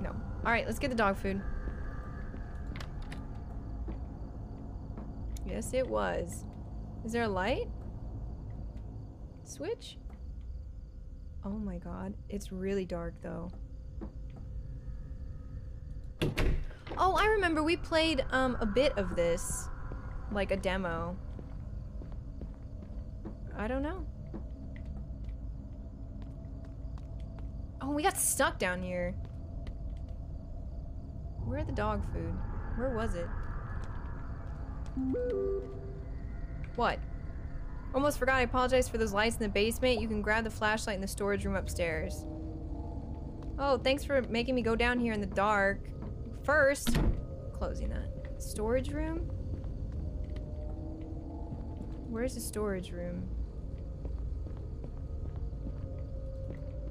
No. Alright, let's get the dog food. Yes, it was. Is there a light? Switch? Oh my god. It's really dark though. Oh, I remember we played um, a bit of this. Like a demo. I don't know. Oh, we got stuck down here. Where the dog food? Where was it? What? Almost forgot I apologize for those lights in the basement. You can grab the flashlight in the storage room upstairs. Oh, thanks for making me go down here in the dark. First, closing that. Storage room? Where's the storage room?